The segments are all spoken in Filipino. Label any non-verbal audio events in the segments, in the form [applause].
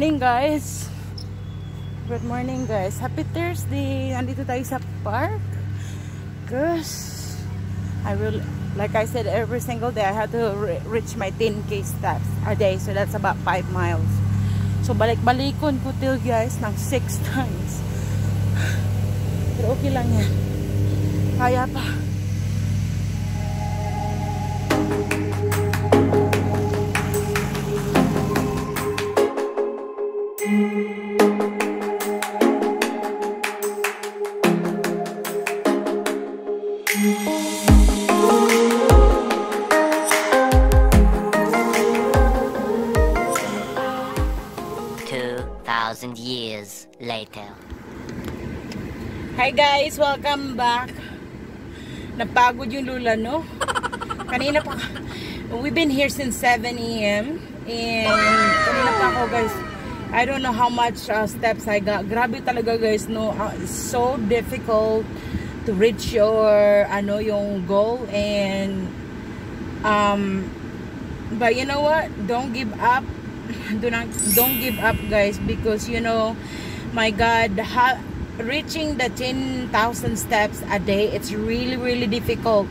morning guys. Good morning guys. Happy Thursday. Nandito tayo sa park. Cause I will, like I said, every single day I had to re reach my 10k steps a day. So that's about 5 miles. So balik-balikon ko till guys ng 6 [laughs] times. Pero okay lang yan. Kaya pa. Thousand years later. Hi guys, welcome back. Napagod yung lula, no? Kanina pa, we've been here since 7 a.m. And kanina pa ako guys, I don't know how much uh, steps I got. Grabe talaga guys, no? Uh, so difficult to reach your, ano, yung goal. And, um, but you know what? Don't give up [laughs] do not don't give up guys because you know my god reaching the 10,000 steps a day it's really really difficult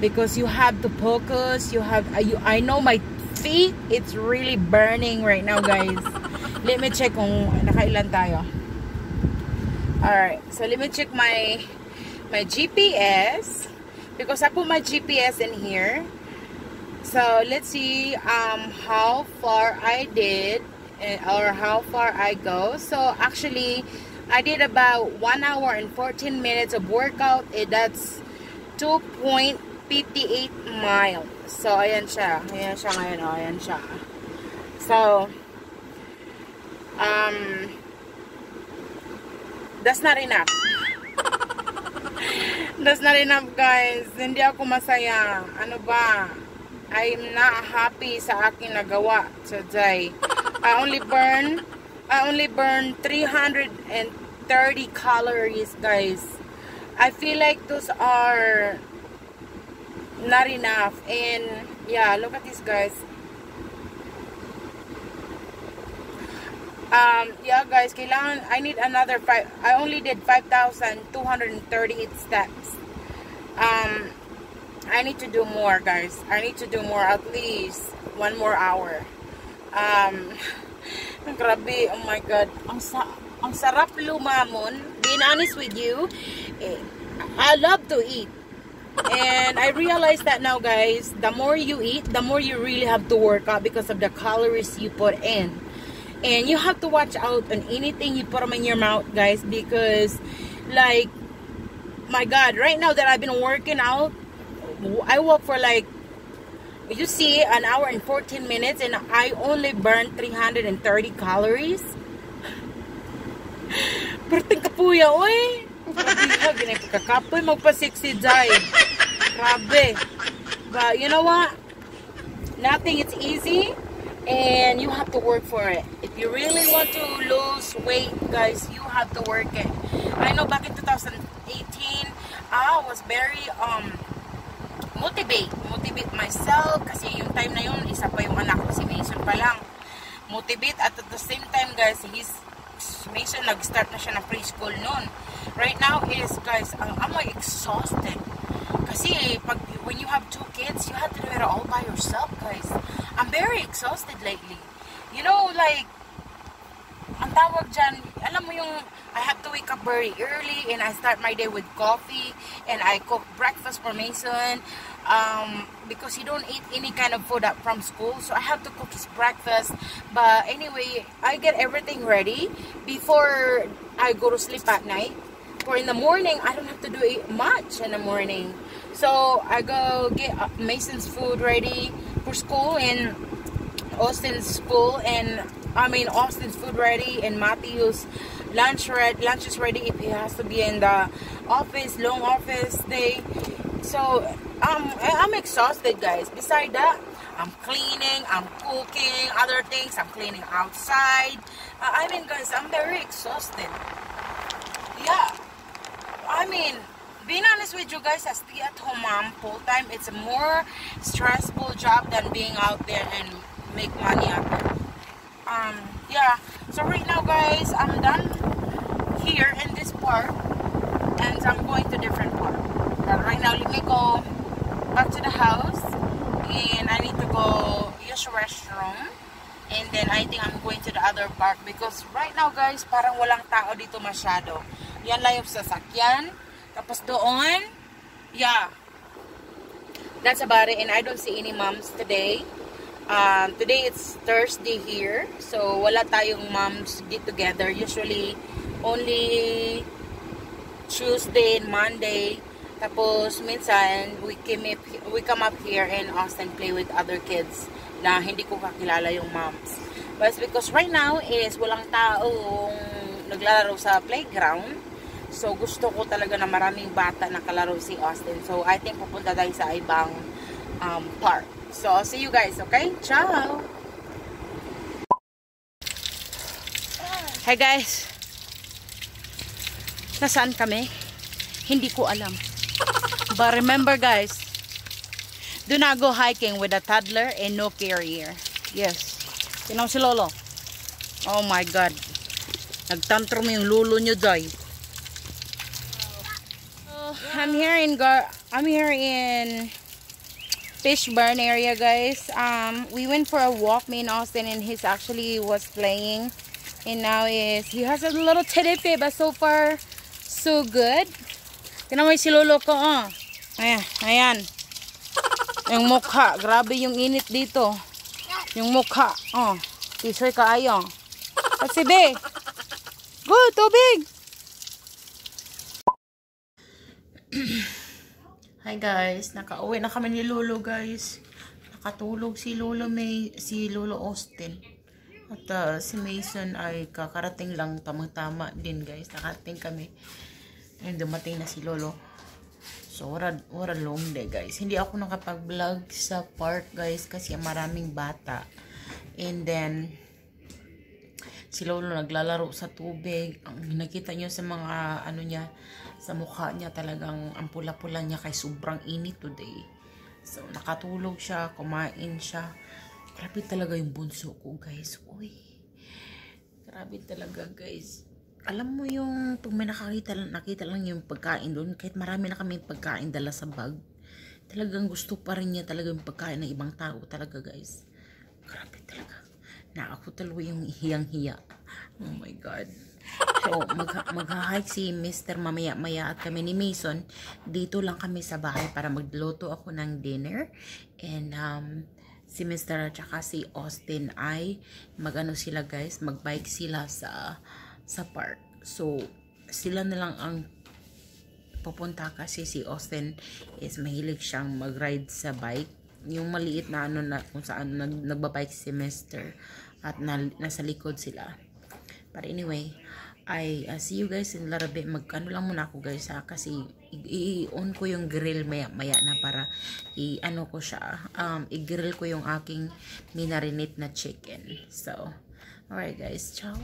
because you have to focus you have uh, you I know my feet it's really burning right now guys [laughs] let me check kung nakailan tayo alright so let me check my my GPS because I put my GPS in here. So let's see um, how far I did eh, or how far I go. So actually I did about 1 hour and 14 minutes of workout. Eh, that's 2.58 miles. So ayan siya ayan siya ngayon oh, ayan siya. So um that's not enough that's not enough guys hindi ako masaya ano ba I'm not happy sa aking nagawa today. I only burn I only burn 330 calories, guys. I feel like those are not enough. And yeah, look at this, guys. Um, yeah, guys, kailangan, I need another five, I only did 5,238 steps. Um, I need to do more, guys. I need to do more, at least one more hour. Um, [laughs] grabe, oh my God. Ang, sa ang sarap lumamon. Being honest with you, eh, I love to eat. And I realize that now, guys, the more you eat, the more you really have to work out because of the calories you put in. And you have to watch out on anything you put them in your mouth, guys, because, like, my God, right now that I've been working out, I walk for like you see an hour and 14 minutes and I only burn 330 calories? [laughs] Perting kapuya oy! Grabe ka kakapoy magpa 60 jay Grabe. But you know what? Nothing is easy and you have to work for it if you really want to lose weight guys you have to work it I know back in 2018 I was very um motivate. Motivate myself kasi yung time na yun, isa pa yung anak ko si Mason pa lang. Motivate at at the same time guys, he's Mason nag-start na siya na preschool noon. Right now is guys, I'm, I'm like exhausted. Kasi pag when you have two kids, you have to do it all by yourself exhausted lately. You know like ang tawag dyan, alam mo yung I have to wake up very early and I start my day with coffee and I cook breakfast for Mason um, because he don't eat any kind of food from school so I have to cook his breakfast. But anyway I get everything ready before I go to sleep at night. For in the morning I don't have to do it much in the morning. So I go get uh, Mason's food ready for school and Austin's school and I mean Austin's food ready and Matthew's lunch ready lunch is ready if he has to be in the office long office day. So um, I'm exhausted guys. Beside that I'm cleaning I'm cooking other things I'm cleaning outside. Uh, I mean guys I'm very exhausted. Yeah. I mean being honest with you guys as stay-at-home mom full-time it's a more stressful job than being out there and make money out there um yeah So right now guys, I'm done here in this park and I'm going to different park. But right now, let me go back to the house and I need to go use restroom and then I think I'm going to the other park because right now guys, parang walang tao dito masyado. Yan lang yung sasakyan. Tapos doon, yeah, that's about it and I don't see any moms today. Um, today it's Thursday here, so wala tayong moms get together. Usually, only Tuesday and Monday. Tapos, minsan, we, came up, we come up here in Austin play with other kids na hindi ko kakilala yung moms. But because right now is walang taong naglalaro sa playground. So, gusto ko talaga na maraming bata na kalaro si Austin. So, I think pupunta tayo sa ibang um, park. So, I'll see you guys, okay? Ciao! Hi guys! Nasaan kami? Hindi ko alam. But remember guys, do not go hiking with a toddler and no carrier. Yes. Sino si Lolo? Oh my God. Nagtantrum yung lulo nyo, Joy. Oh, I'm here in Gar I'm here in Fishburn area, guys. Um, we went for a walk, me and Austin, and he's actually was playing. And now is he has a little teddy but so far so good. Tinan mo si Lolo ko, oh. Ayan, ayan. [laughs] Yung mukha, grabe yung init dito. Yung mukha, oh. Tisoy kaayo. Kasi be. Good, tubig. Hi guys, nakauwi na kami ni Lolo guys. Nakatulog si Lolo May, si Lolo Austin. At uh, si Mason ay kakarating lang tamang-tama din guys. Nakarating kami. And dumating na si Lolo. So, what a, what a long day guys. Hindi ako nakapag-vlog sa park guys kasi maraming bata. And then, si Lolo naglalaro sa tubig. Ang nakita nyo sa mga ano niya, sa mukha niya talagang ang pula-pula niya kay sobrang init today. So, nakatulog siya, kumain siya. Grabe talaga yung bunso ko, guys. Uy. Grabe talaga, guys. Alam mo yung pag may nakakita lang, nakita lang yung pagkain doon, kahit marami na kami pagkain dala sa bag, talagang gusto pa rin niya talaga yung pagkain ng ibang tao talaga, guys. Grabe talaga. Na ako talaga yung hiyang-hiya. Oh my God. So, mag, mag-hike si Mr. mamaya-maya at kami ni Mason. Dito lang kami sa bahay para magluto ako ng dinner. And, um, si Mr. at saka si Austin ay magano sila guys, magbike sila sa sa park. So, sila na lang ang pupunta kasi si Austin is mahilig siyang mag-ride sa bike. Yung maliit na ano na kung saan nag, nagbabike Mr. at na, nasa likod sila. But anyway, I uh, see you guys in bit. Mag-ano lang muna ako guys ha. Kasi i-on ko yung grill maya maya na para i-ano ko siya. Um, i-grill ko yung aking minarinate na chicken. So, alright guys. Ciao.